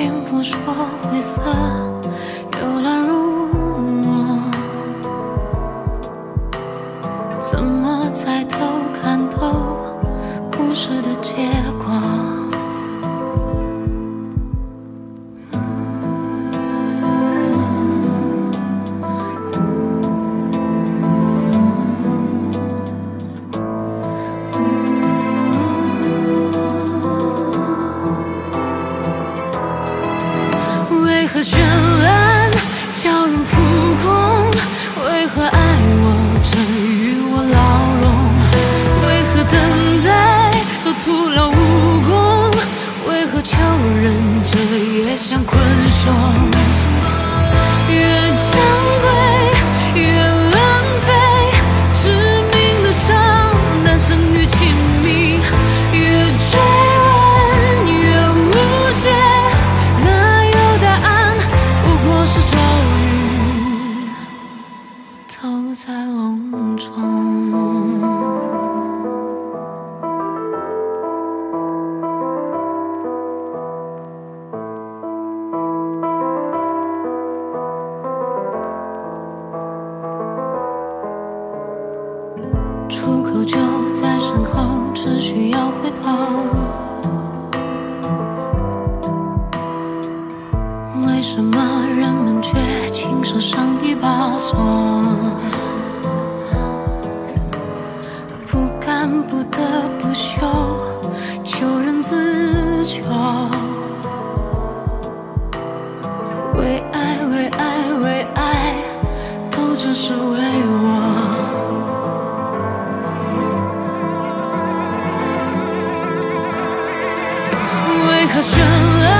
并不说灰色，由来如墨。怎么猜透，看透故事的结果？为何绚烂叫人扑空为何爱都在笼中出口就在身后只需要回头为什么人们却亲手上一把锁？不甘不得不休，求人自求。为爱为爱为爱，都只是为我。为何深爱？